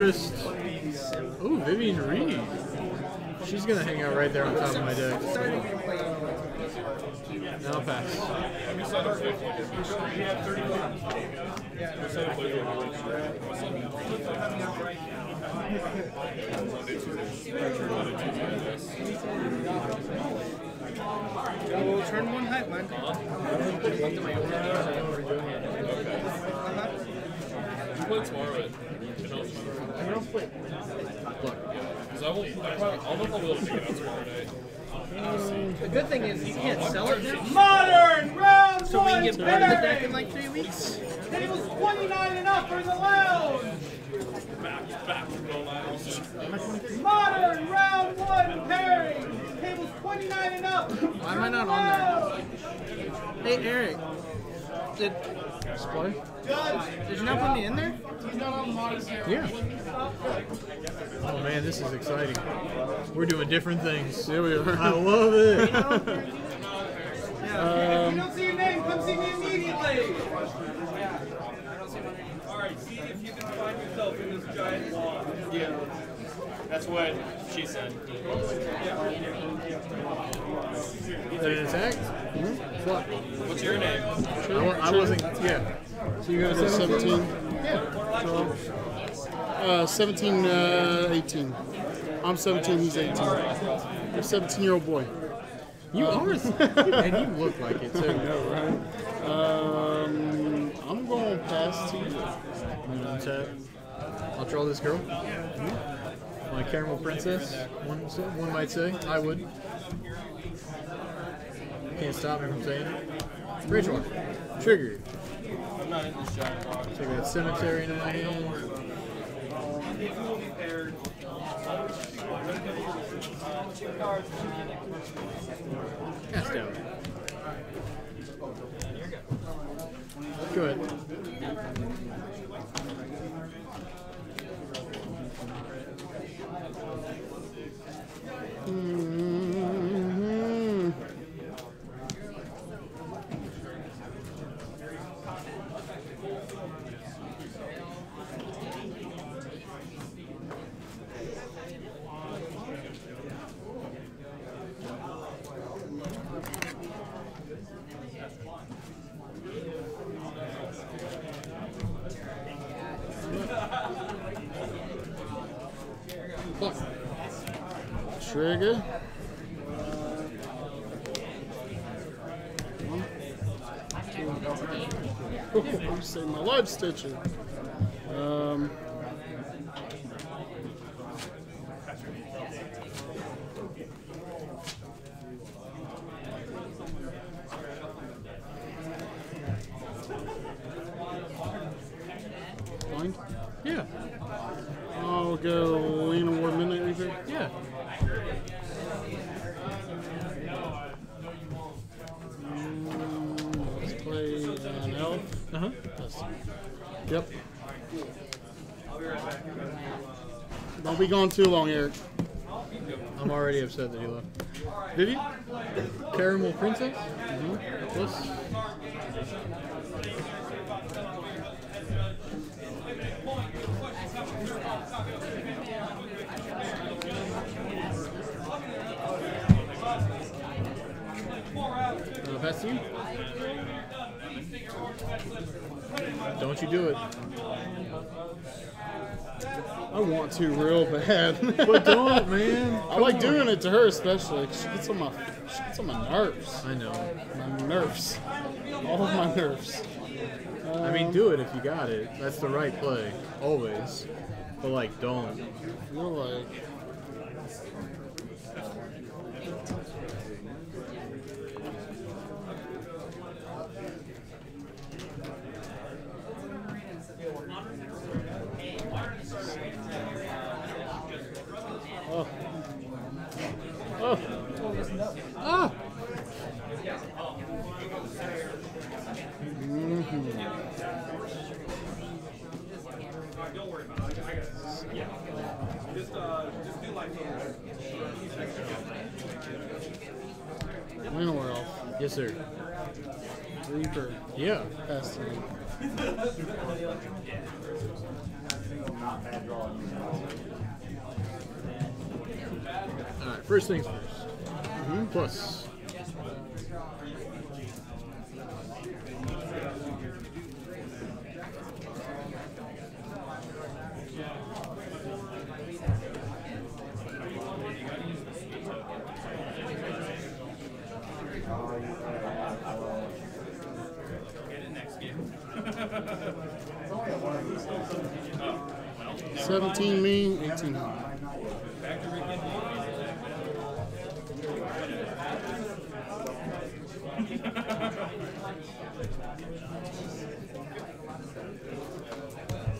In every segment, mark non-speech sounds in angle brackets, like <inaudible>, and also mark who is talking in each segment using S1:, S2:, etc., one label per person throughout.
S1: First, ooh, Vivien Reid. She's gonna hang out right there on top of my deck. Now pass.
S2: We'll turn one hype, man.
S3: You play tomorrow at Because I won't. I probably, I'll know if I'll be able to take it out Saturday.
S2: The good thing is you can't um, sell it now,
S4: Modern round
S2: so we can
S4: one
S2: get bored of the deck in like three weeks.
S4: Tables 29 and up for the lounge.
S3: Back, back from.
S4: Modern round one pairing. Tables 29 and up.
S2: Why am I not on there? Hey Eric, did
S1: Splash?
S2: did you not put me in there?
S1: Yeah. Oh man, this is exciting. We're doing different things.
S5: Here we are.
S1: I love it. <laughs>
S4: if you don't see your name, come see me immediately. All right, see if you can find yourself in this giant wall. Yeah.
S3: That's what she said.
S1: Is that an attack? What?
S3: What's your name?
S1: I, I wasn't. Yeah.
S5: So you got a 17?
S1: Yeah.
S5: So, uh, 17, uh, 18. I'm 17, he's 18. You're a 17 year old boy.
S1: You are, and you look like it too. <laughs> know, right?
S5: Um, I'm going past two.
S1: I'll draw this girl. My caramel princess. One, one might say. I would. Can't stop me from saying it. One. Trigger.
S3: I'm not in this giant
S1: cemetery into my hand. Cast down. Good.
S5: Mhm. <laughs> I'm saying my live stitcher. Gone too long, Eric.
S1: I'm already upset that he left. Did you? Caramel princess?
S5: Mhm.
S1: Plus. Uh, pass to you. Don't you do it.
S5: I want to real bad. <laughs>
S1: But don't, man.
S5: I like doing it to her especially. She gets on my, she gets on my nerves.
S1: I know.
S5: My nerves. All of my nerves.
S1: I mean, do it if you got it. That's the right play. Always. But, like, don't.
S5: You're like Oh. Oh.
S1: Ah!
S5: Llanowar Elf.
S1: Yes, sir.
S5: Reaper.
S1: Yeah.
S5: Pass to me.
S1: All right, first things 1st mm-hmm, Plus.
S5: Seventeen me, eighteen.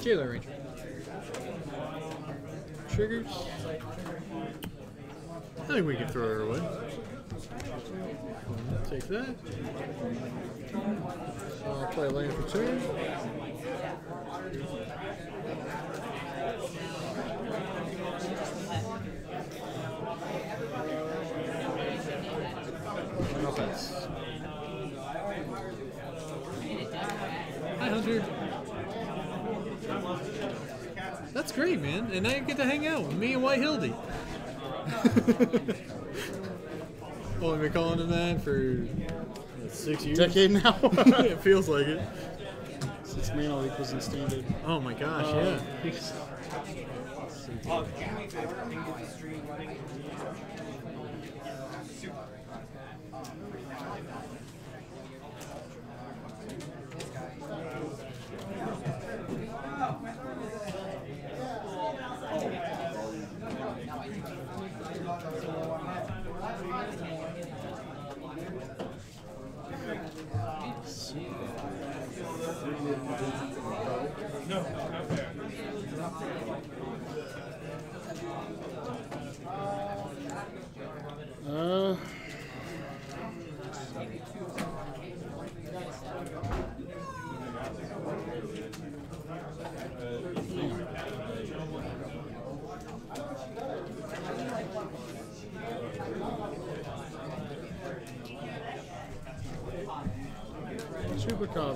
S1: Jailer Ranger. Triggers. I think we can throw her away. Take that. I'll play land for turn. Hi, Hunter. That's great, man. And now you get to hang out with me and White Hildy. <laughs> Only been calling him that for what, six years.
S5: Decade now. <laughs>
S1: it feels like it.
S5: Since Mana League was instated.
S1: Oh my gosh,
S5: Uh,
S1: yeah. <laughs>
S5: Uh,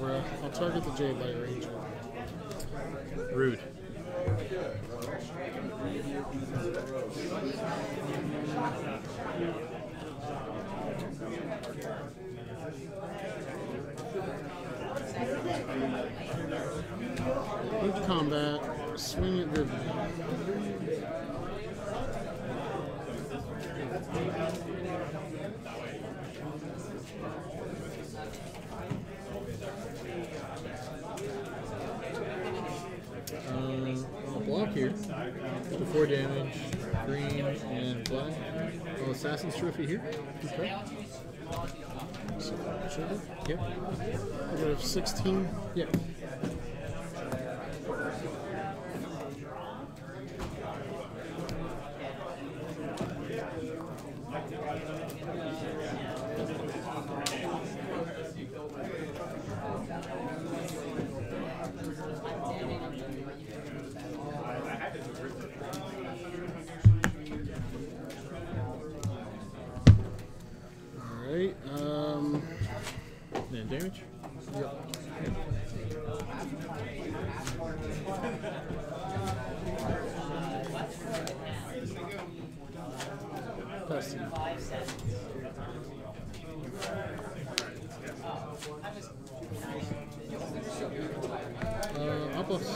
S5: I'll target the Jadelight Ranger.
S1: Rude.
S5: Move combat. Swing at Vivien.
S1: Uh, block here. For four damage. Green and black. Oh, Assassin's Trophy here.
S5: Okay.
S1: Yep.
S5: I got a 16.
S1: Yep.
S5: Alright. Um,
S1: Then
S5: you.
S1: Uh, plus.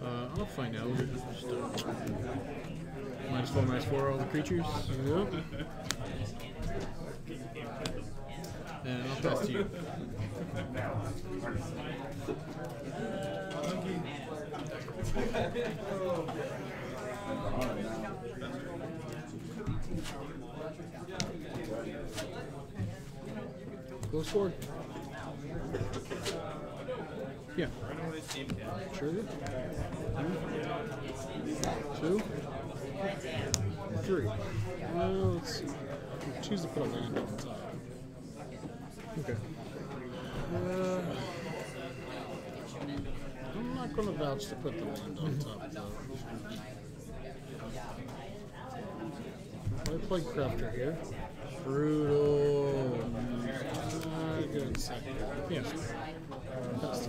S1: Uh, I'll find out. Just, uh, minus four, minus four, all the creatures. And I'll pass to you. Close forward. Yeah.
S5: Trigger. Two. Three. Well, let's see. Choose to put a land on the top.
S1: Okay.
S5: Uh, I'm not going to vouch to put the land on top, though. I play Crafter here.
S1: Brutal.
S5: Uh, good second.
S1: Yeah.
S5: That's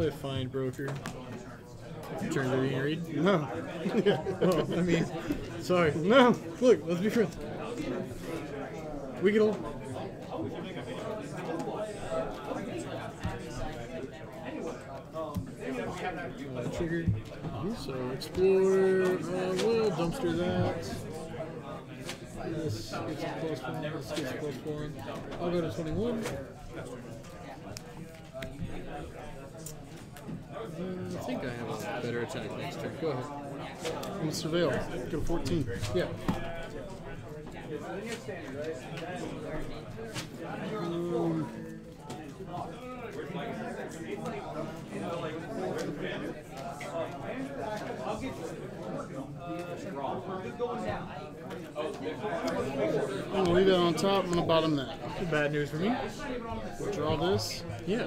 S1: play a Findbroker. Turn to the read.
S5: No. <laughs> yeah.
S1: Oh, I mean, sorry.
S5: No.
S1: Look, let's be friends. We get all. Uh, triggered. So explore. Uh, we'll dumpster that. This gets a plus one. This gets a plus one. I'll go to 21. I think I have a better attack next turn. Go ahead.
S5: I'm gonna surveil. Go 14.
S1: Yeah.
S5: Um, I'm gonna leave that on top. I'm gonna bottom that.
S1: Bad news for me.
S5: Draw this.
S1: Yeah.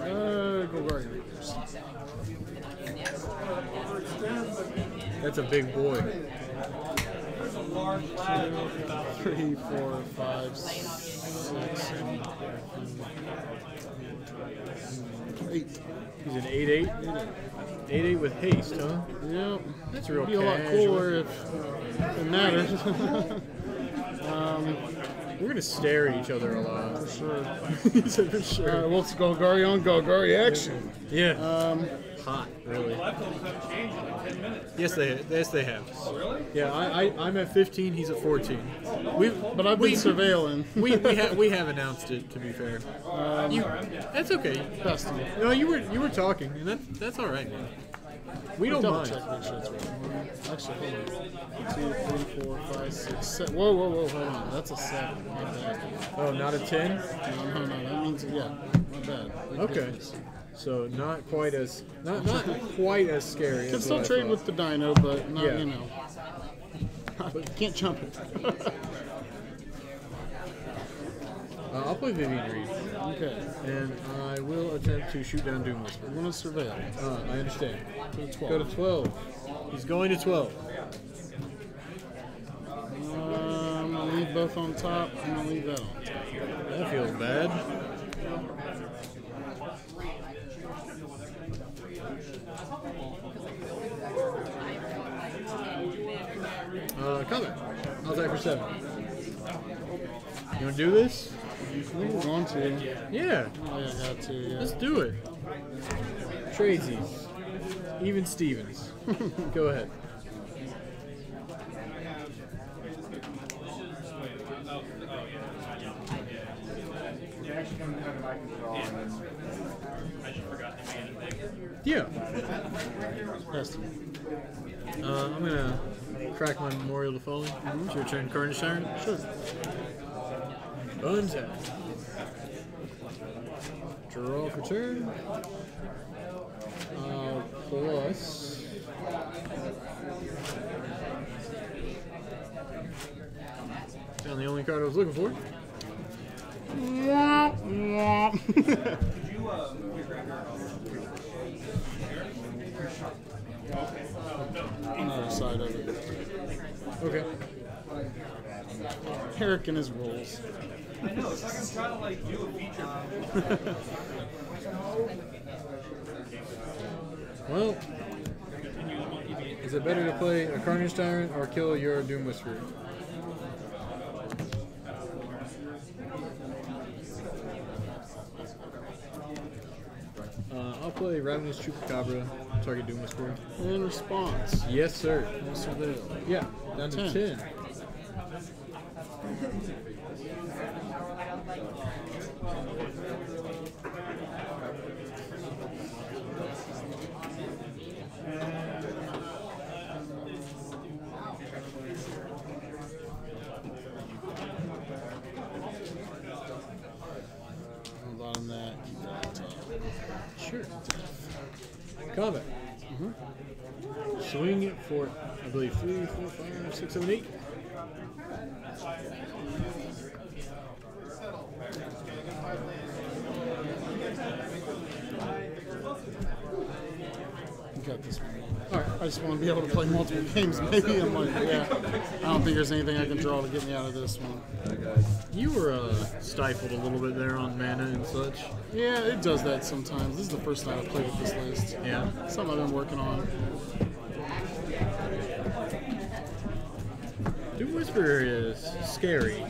S5: Uh,
S1: That's a big boy.
S5: Three, four, five, six, eight.
S1: He's an 8 8. 8 8 with haste, huh?
S5: Yep.
S1: That's real It'd
S5: Be a lot cooler if it mattered. <laughs> um,
S1: We're going to stare at each other a lot.
S5: for sure. <laughs>
S1: He said for
S5: All
S1: sure.
S5: right, well, let's go Golgari on Golgari action.
S1: Yeah.
S5: Um,
S1: Hot, really. Yes, they yes they have. Really? Yeah, I, I I'm at 15. He's at 14. We
S5: but I've been
S1: we,
S5: surveilling.
S1: we we <laughs> have we have announced it. To be fair,
S5: um,
S1: you that's okay.
S5: best of you.
S1: No, you were you were talking, and that that's all right, man. We don't
S5: Double
S1: mind.
S5: check, make sure it's right. Actually, hold on. Two, three, four, five, six, seven. Whoa, whoa, whoa, hold on. That's a seven. My bad.
S1: Oh, not a 10.
S5: No, no, no. That means yeah. My bad. Big
S1: Okay.
S5: difference.
S1: So not quite as not not quite as scary.
S5: Can
S1: as
S5: still trade with the Dino, but not
S1: Yeah.
S5: you know. <laughs> Can't jump it. <laughs>
S1: Uh, I'll play Vivien Reid,
S5: okay.
S1: and I will attempt to shoot down Doom Whisper.
S5: We're gonna surveil.
S1: Uh, I understand.
S5: Go to
S1: Go
S5: 12.
S1: to 12. He's going to 12.
S5: Um, I'm gonna leave both on top. I'm gonna leave that on top.
S1: That feels bad. Uh. I'll take for seven. You want to do this?
S5: We were going to.
S1: Yeah.
S5: Oh, yeah, got to. Yeah.
S1: Let's do it. Tradesies. Even Stevens. <laughs> Go ahead. Yeah.
S5: Yes.
S1: Uh, I'm gonna crack my memorial to Folly. Mm -hmm. To return Carnage Siren.
S5: Sure.
S1: Untap. Draw for turn. Uh, plus. Found the only card I was looking for.
S5: Womp, womp. Another side of it.
S1: Okay.
S5: Eric and his rolls.
S4: I know, it's like I'm trying to like do a feature.
S1: Well, is it better to play a Carnage Tyrant or kill your Doom Whisperer? Uh, I'll play Ravenous Chupacabra, target Doom Whisperer.
S5: In response,
S1: Yes, sir.
S5: Mr. Dale.
S1: Yeah, down to
S5: Ten.
S1: 10.
S5: Hold on that. You got, uh,
S1: Sure. Combat. Mm-hmm. Swing it for, I believe, three, four, five, six, seven, eight.
S5: you got this one.
S1: All
S5: I just want to be able to play multiple games. <laughs> Maybe I'm like, yeah. I don't think there's anything I can draw to get me out of this one.
S1: You were uh, stifled a little bit there on mana and such.
S5: Yeah, it does that sometimes. This is the first time I've played with this list.
S1: Yeah.
S5: Something I've been working on.
S1: Doom Whisperer is scary,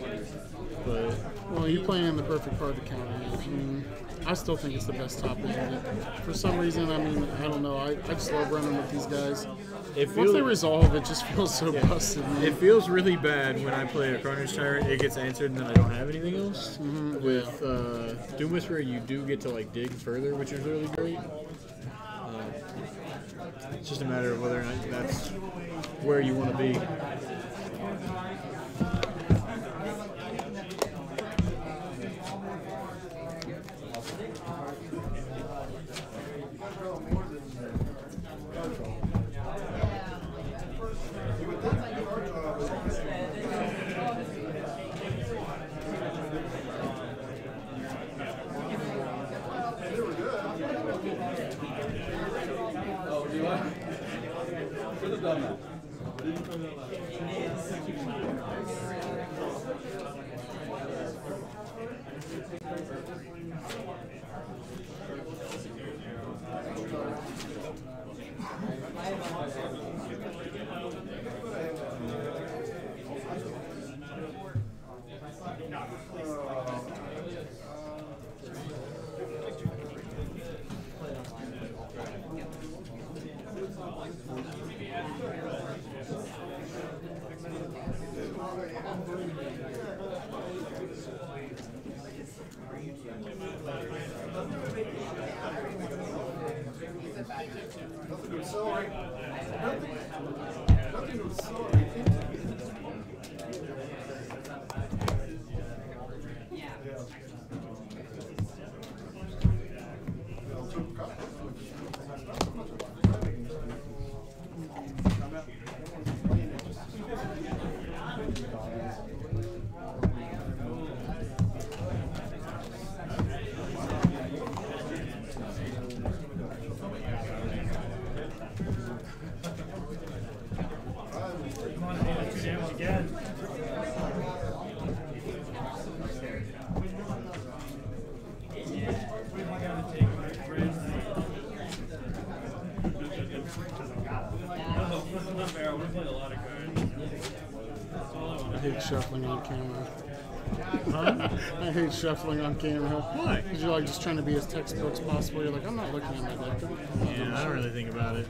S1: but
S5: Well, you're playing in the perfect card to counter it. I still think it's the best top end. For some reason, I mean, I don't know. I, I just love running with these guys.
S1: it
S5: Once they resolve, it just <laughs> feels so busted, man.
S1: it feels really bad when I play a Carnage Tyrant. It gets answered, and then I don't have anything else.
S5: Mhm,
S1: With uh, Doom Whisperer, you do get to like dig further, which is really great. Uh, it's just a matter of whether or not that's where you want to be.
S5: I hate shuffling on camera.
S1: Why?
S5: Because you're like just trying to be as textbook as possible. You're like, I'm not looking at my deck.
S1: Yeah, I don't really think about it.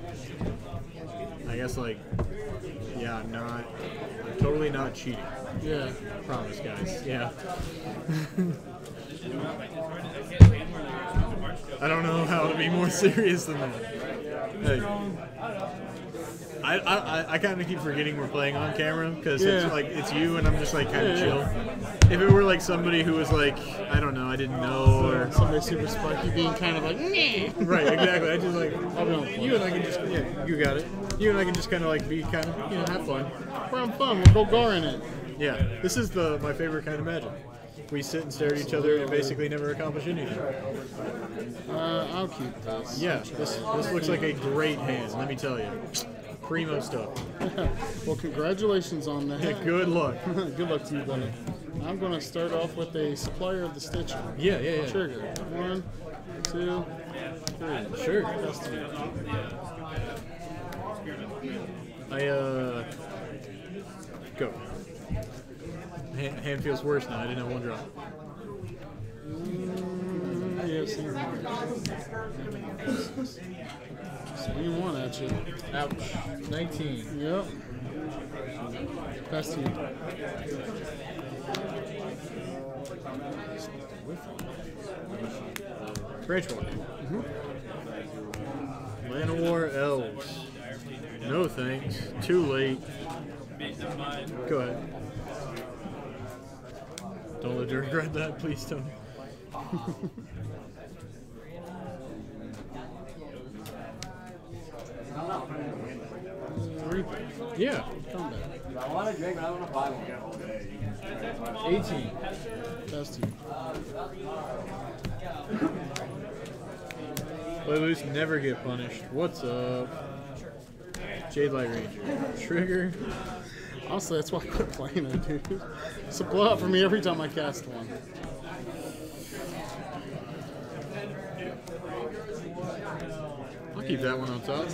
S1: I guess like, yeah, I'm not, I'm totally not cheating.
S5: Yeah.
S1: Promise, guys. Yeah. <laughs> I don't know how to be more <laughs> serious than that. Hey. I, I, I- kind of keep forgetting we're playing on camera because
S5: Yeah.
S1: it's like it's you and I'm just like kind of
S5: Yeah,
S1: chill.
S5: yeah.
S1: If it were like somebody who was like I don't know I didn't know or
S5: Somebody super spiky being kind of like, "Meh."
S1: right exactly I just like
S5: I'll be on the
S1: you and I can just yeah you got it you and I can just kind of like be kind of you know have fun
S5: We're having fun. We'll go gar in it.
S1: yeah this is the my favorite kind of magic we sit and stare at each other and basically never accomplish anything
S5: Uh, I'll keep this.
S1: yeah this this looks like a great hand let me tell you primo stuff <laughs>
S5: well, congratulations on that.
S1: good luck <laughs>
S5: Good luck to you, buddy. I'm going to start off with a supplier of the Stitcher.
S1: yeah yeah yeah
S5: Trigger. One, two, three.
S1: sure
S5: That's.
S1: I uh go. Hand, hand feels worse now. I didn't have one drop.
S5: Mm, yeah, see. Swinging one at you.
S1: Ouch. 19.
S5: Yep. Pass to you.
S1: Branch one. Llanowar mm-hmm. Elves. No thanks. Too late. Go ahead. Don't let her regret that, please, Tony. <laughs> Yeah.
S4: I want to drink, but I want to buy one.
S1: 18.
S5: Pass to you.
S1: Play loose, never get punished. What's up? Jadelight Ranger. Trigger.
S5: Honestly, that's why I quit playing it, dude. It's a blowout for me every time I cast one.
S1: I'll keep that one on top.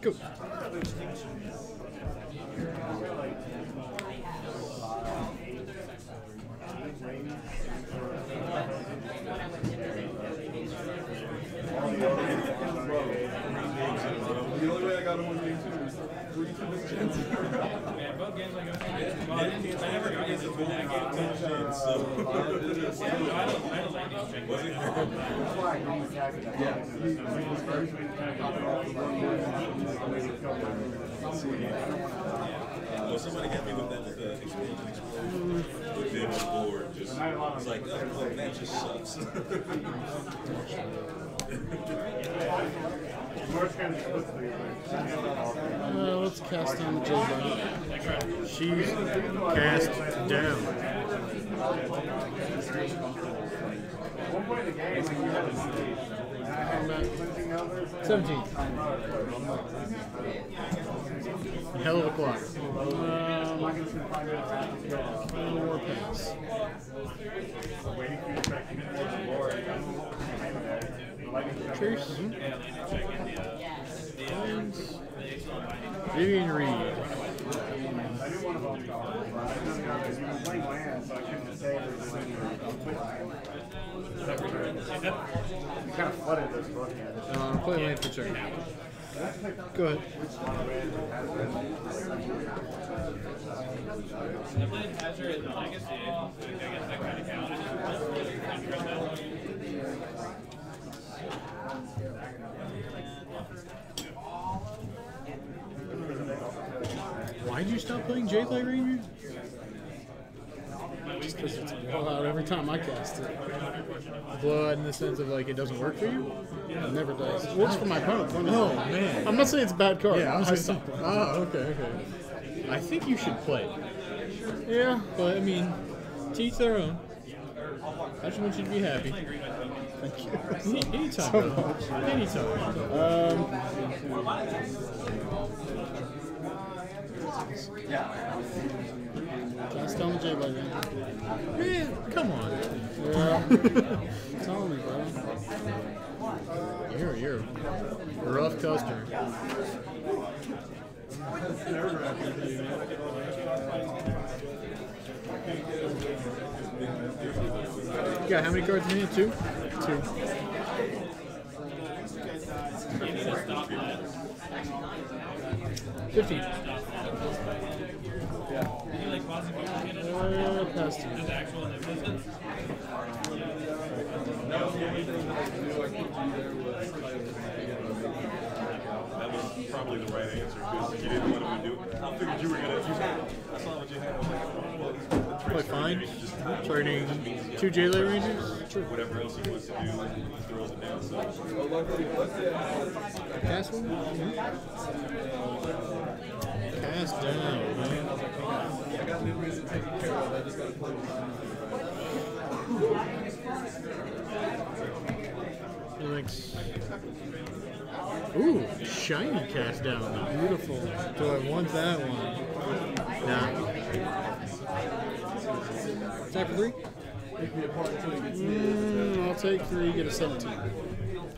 S1: Go.
S6: The only way I got him on game two three to chance.
S7: Well, somebody got me with that uh, explosion, explosion. With them on board, just like, oh, that just sucks. <laughs>
S5: Uh, let's cast down the Jade
S1: She's cast down. Seventeen. Hell of a clock.
S5: Um, war pass.
S1: Chase. Vivien Reid.
S4: kind of flooded this book.
S1: Uh, play land for turn. Go ahead.
S3: I played Hazard in Legacy. I guess that kind of counts.
S1: Why'd you stop playing Jadelight Ranger?
S5: Just because it's blowout every time I cast it.
S1: Blood in the sense of like it doesn't work for you?
S5: It never does. It works for my opponent.
S1: Oh man.
S5: I'm not saying it's a bad card.
S1: Yeah, I was
S5: I
S1: gonna
S5: stopped
S1: say.
S5: playing.
S1: Oh, okay, okay. I think you should play. it.
S5: Yeah.
S1: But I mean, to each their own. I just want you to be happy.
S5: Thank you.
S1: Anytime,
S5: So much.
S1: Anytime.
S5: Um, cast down the Jade
S1: Man, come on.
S5: Yeah. Tell me, bro.
S1: You're you're a rough customer. You got how many cards in here? Two?
S5: Two.
S3: You need to stop that.
S1: 15.
S3: Did you like quasi Canada?
S5: Uh?
S7: That was probably the right answer because you didn't want to do it. I figured you were gonna. I saw what you had. I was like, well, he's the
S1: Probably fine. Starting two J-Lay ranges.
S7: Sure. Whatever else he wants to do, throws it down. So
S1: Cast one? Mm-hmm. Cast down, man.
S6: I got new reason taken care of. I just got to play with
S1: Links. Ooh, shiny cast down. Beautiful. Do I want that one? Nah. Attack three?
S5: Mm, I'll take three, get a 17.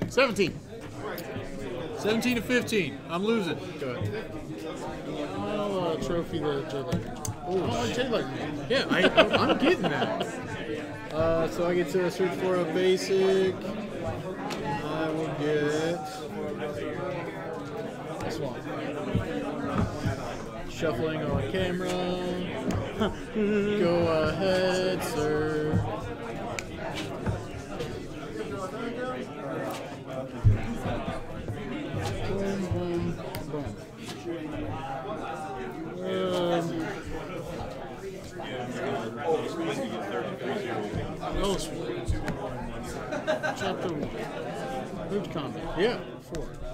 S5: 17!
S1: 17 to 15. I'm losing. Go ahead.
S5: I'll uh, trophy the J Light. Oh, J Light.
S1: Yeah, I, I'm getting that. Uh, so I get to search for a basic. I will get this one. Shuffling on camera. <laughs> Go ahead, sir.
S5: Boom, boom, boom. Um, Ellis Chapter 1. Root Combat.
S1: Yeah,
S5: 4.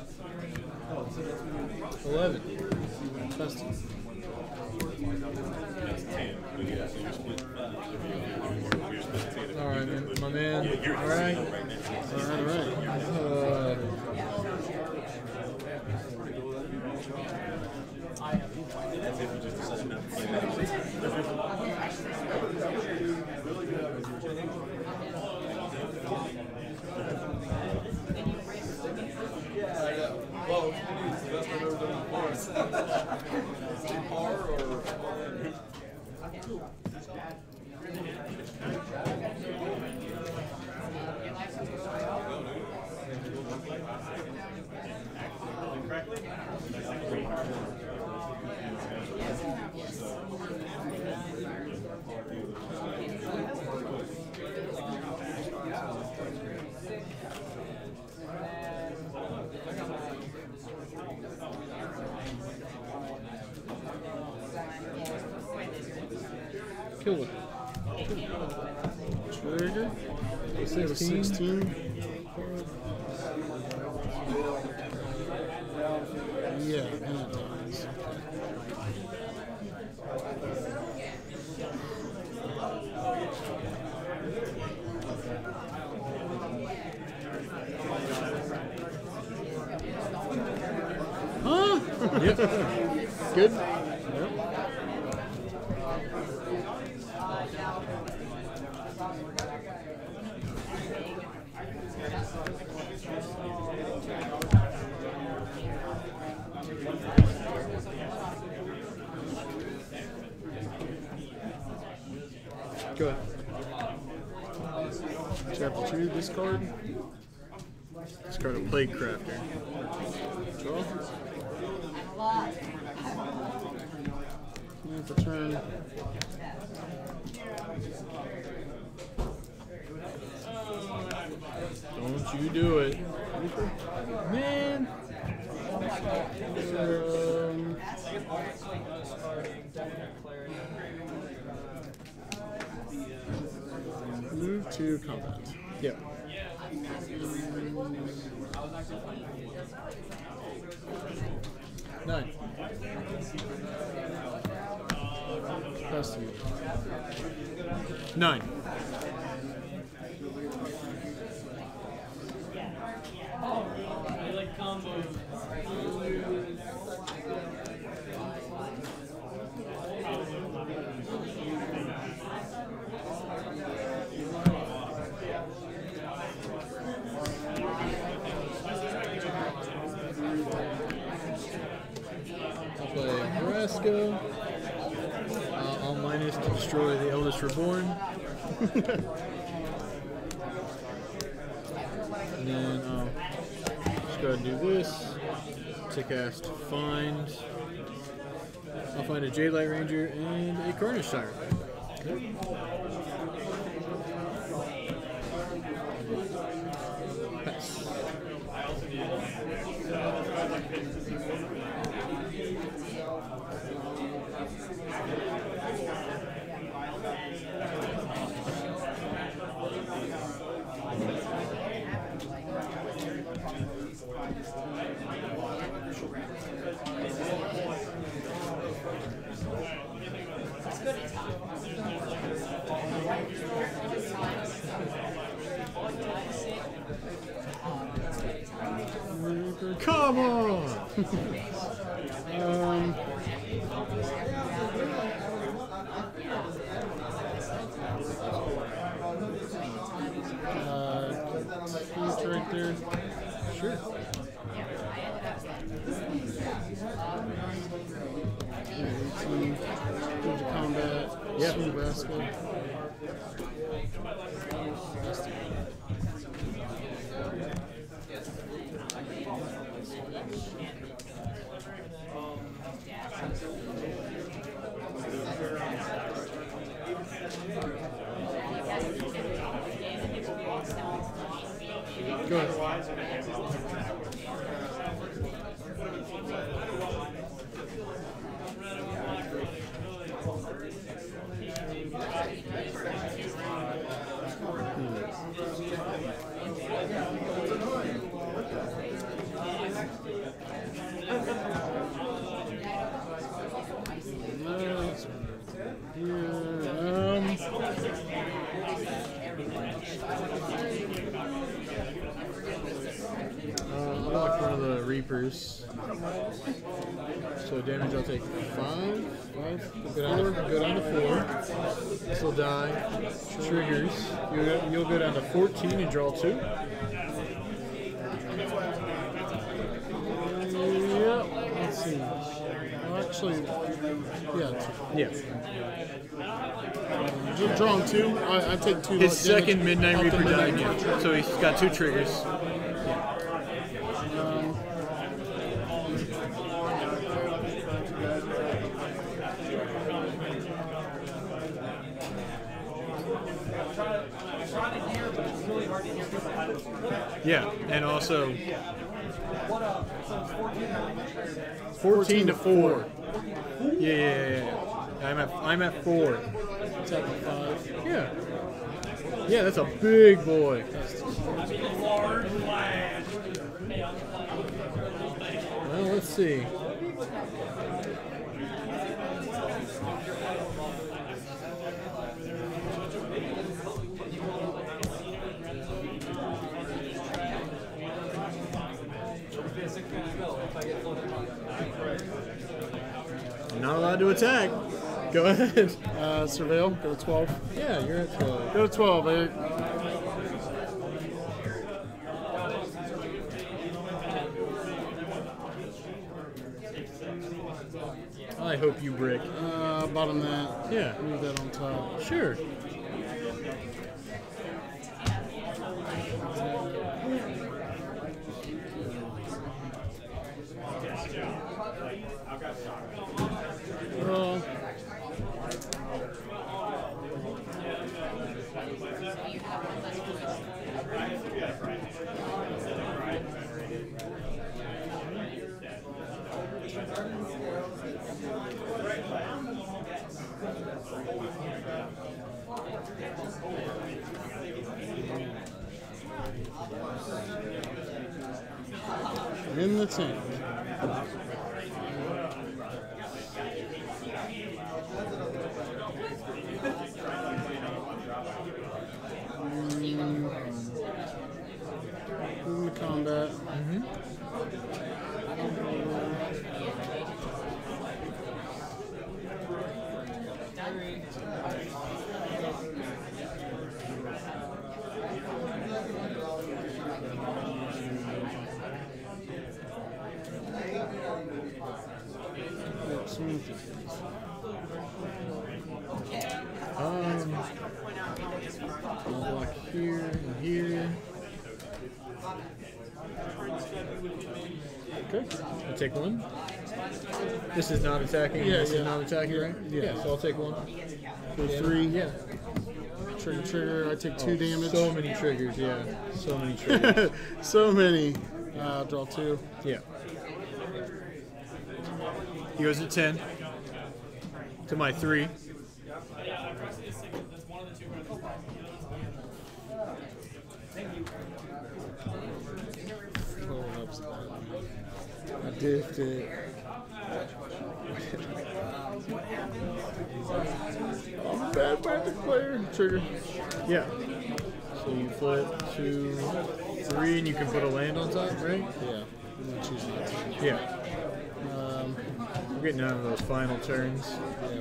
S1: 11.
S5: Testing.
S7: that's ten. Yeah, so you're split five. You're split ten.
S1: All right, man, my man. All right.
S7: right now.
S5: Alright, alright.
S1: Uh,
S7: That's if you just decide not to play that.
S6: Well, it's the best I've ever done before. Team par or
S1: kill it.
S5: Trigger. It was
S1: 16.
S5: 16. Yeah, and it dies.
S1: Huh? yep. <laughs> Good. Go ahead.
S5: Chapter 2, discard.
S1: Discard a Plaguecrafter.
S5: Draw. And for turn.
S1: Don't you do it. Man.
S5: Um, move to combat.
S1: Yep. Nine.
S5: Pass to you.
S1: Nine.
S3: I like combos.
S1: I'll play Carrasco. Uh, I'll minus to destroy the Eldest Reborn. and then I'll just go ahead and do this. To cast Find. I'll find a Jadelight Ranger and a Carnage Tyrant. Okay. Come on! <laughs>
S5: Um, uh, huge right there.
S1: Sure.
S5: Yeah, 18. Huge combat.
S1: Yeah.
S5: Swing basket.
S1: Go mais ou menos. Will die. Triggers. You'll, you'll go down to 14 and draw two.
S5: yeah, let's see. Well, actually, yeah.
S1: Yeah.
S5: Just drawing two. I, I take two.
S1: His second Midnight Reaper died, yeah. So he's got two triggers. Yeah, and also 14 to 4. Yeah, yeah, yeah, yeah. I'm at I'm at 4.
S5: tap a five.
S1: Yeah. Yeah, that's a big boy. Well, let's see. Not allowed to attack. Go ahead.
S5: Uh, surveil. Go to twelve.
S1: Yeah, you're at 12.
S5: Go to twelve. Eric.
S1: I hope you brick.
S5: Uh, bottom that.
S1: Yeah,
S5: Move that on top.
S1: sure.
S5: Roll. In the tank. Mm. In the combat. Yep, swing through.
S1: Um, I'll block here and here.
S5: Okay.
S1: I'll take one. This is not attacking.
S5: Yeah,
S1: this
S5: yeah.
S1: is not attacking, right?
S5: Yeah.
S1: so I'll take one.
S5: For three.
S1: Yeah.
S5: Trigger, trigger. I take two damage.
S1: So many triggers, yeah. So many <laughs> triggers.
S5: so many. Uh, draw two.
S1: yeah. He goes to 10. To my 3.
S5: I diffed it. I'm bad magic player. Trigger.
S1: Yeah. So you flip to 3 and you can put a land on top, right?
S5: Yeah. I'm gonna choose not to.
S1: Yeah. We're getting down to those final turns.
S5: yeah,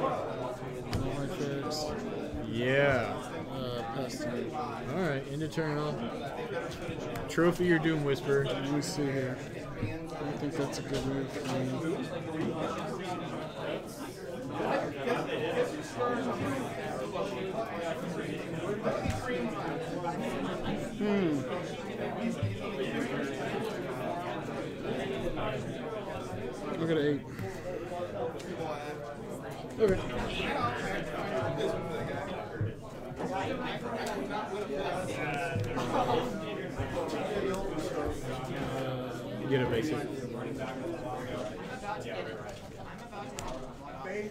S5: well, no hard fix.
S1: Yeah.
S5: Uh, me.
S1: Alright, end of turn off. Trophy or Doom Whisperer.
S5: Let me see here. I think that's a good move for me. Hmm. Look at eight.
S1: Okay. Get a basic.
S6: They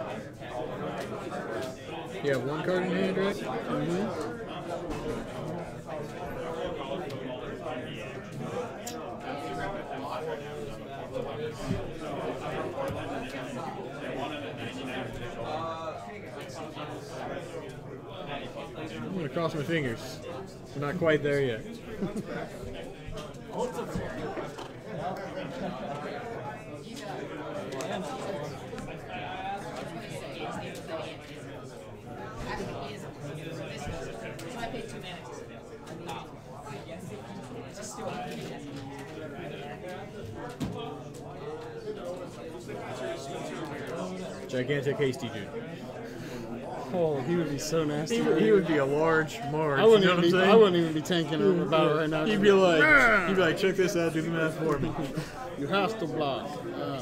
S1: You have one card in hand, right? Mm-hmm. I'm gonna cross my fingers. We're not quite there yet. <laughs> Gigantic hasty dude.
S5: Oh, he would be so nasty.
S1: He,
S5: right
S1: he would be a large Marge.
S5: I wouldn't
S1: you know
S5: even
S1: what I'm
S5: be.
S1: saying?
S5: I wouldn't even be tanking him about right now.
S1: He'd be like, he'd be like, check this out, do the math for me.
S5: You have to block. Uh,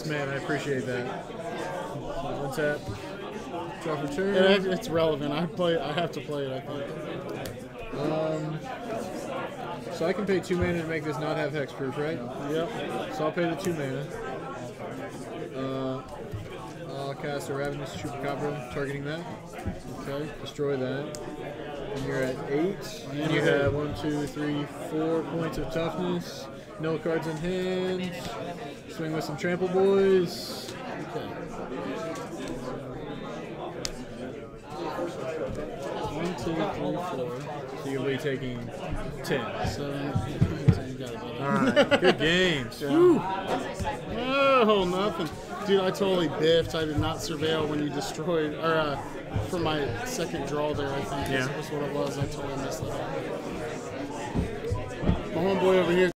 S1: Honest man. I appreciate that. One tap. Drop a turn.
S5: it, it's relevant. I play. I have to play it. I think.
S1: Um, so I can pay two mana to make this not have hexproof, right?
S5: Yep.
S1: So I'll pay the two mana. Uh, I'll cast a Ravenous Chupacabra, targeting that. Okay, destroy that. And you're at eight. And you have one, two, three, four points of toughness. No cards in hand. Swing with some trample boys.
S5: Okay. One, two, three, four,
S1: So you'll be taking ten.
S5: seven. so you got it. buddy.
S1: All right, good games.
S5: Oh, nothing. Dude, I totally biffed. I did not surveil when you destroyed, or uh, for my second draw there, I think
S1: Yeah.
S5: is what it was. I totally missed that. My homeboy over here